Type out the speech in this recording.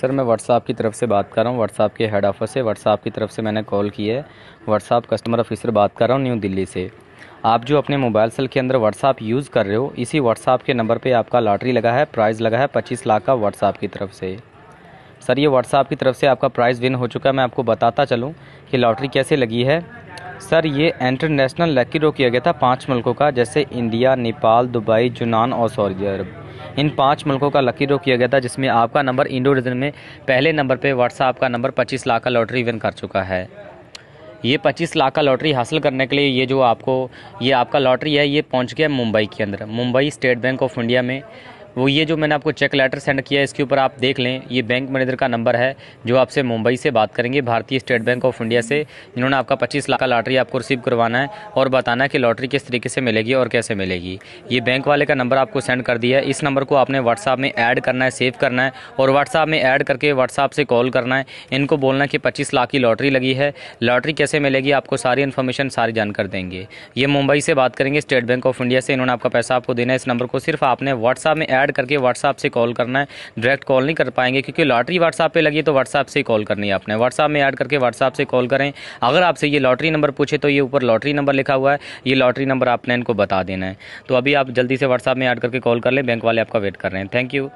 Sir, मैं WhatsApp की तरफ़ से बात कर रहा हूँ। व्हाट्सएप के हेड ऑफ़िस से व्हाट्सएप की तरफ़ से मैंने कॉल की है। व्हाट्सएप कस्टमर ऑफिसर बात कर रहा हूँ न्यू दिल्ली से। आप जो अपने मोबाइल सेल के अंदर व्हाट्सएप यूज़ कर रहे हो, इसी व्हाट्सएप के नंबर पे आपका लॉटरी लगा है प्राइज़ लगा है पच्चीस लाख का व्हाट्सएप की तरफ़ से। सर, ये व्हाट्सएप की तरफ़ से आपका प्राइज़ विन हो चुका है। मैं आपको बताता चलूँ कि लॉटरी कैसे लगी है। सर, ये इंटरनेशनल लकी ड्रॉ किया गया था पाँच मुल्कों का, जैसे इंडिया नेपाल दुबई जुनान और सऊदी अरब इन पाँच मुल्कों का लकी रोक किया गया था, जिसमें आपका नंबर इंडो रीजन में पहले नंबर पे, व्हाट्सएप का नंबर 25 लाख का लॉटरी विन कर चुका है। ये 25 लाख का लॉटरी हासिल करने के लिए ये जो आपको, ये आपका लॉटरी है, ये पहुँच गया मुंबई के अंदर। Mumbai State Bank of India में वो ये जो मैंने आपको चेक लेटर सेंड किया है, इसके ऊपर आप देख लें, ये बैंक मैनेजर का नंबर है, जो आपसे मुंबई से बात करेंगे, भारतीय स्टेट बैंक ऑफ़ इंडिया से, जिन्होंने आपका पच्चीस लाख का लॉटरी आपको रिसीव करवाना है और बताना है कि लॉटरी किस तरीके से मिलेगी और कैसे मिलेगी। ये बैंक वाले का नंबर आपको सेंड कर दिया है। इस नंबर को आपने व्हाट्सएप में ऐड करना है सेव करना है और व्हाट्सअप में ऐड करके व्हाट्सअप से कॉल करना है। इनको बोलना है कि पच्चीस लाख की लॉटरी लगी है। लॉटरी कैसे मिलेगी, आपको सारी इन्फॉर्मेशन सारी जानकर देंगे। ये मुंबई से बात करेंगे स्टेट बैंक ऑफ़ इंडिया से, इन्होंने आपका पैसा आपको देना है। इस नंबर को सिर्फ़ आपने व्हाट्सएप में ऐड करके व्हाट्सअप से कॉल करना है। डायरेक्ट कॉल नहीं कर पाएँगे क्योंकि लॉटरी व्हाट्सएप पे लगी तो व्हाट्सएप से कॉल करनी है आपने। व्हाट्सएप में ऐड करके व्हाट्सएप से कॉल करें। अगर आपसे ये लॉटरी नंबर पूछे तो ये ऊपर लॉटरी नंबर लिखा हुआ है। ये लॉटरी नंबर आपने इनको बता देना है। तो अभी आप जल्दी से व्हाट्सएप में ऐड करके कॉल कर लें। बैंक वाले आपका वेट कर रहे हैं। Thank you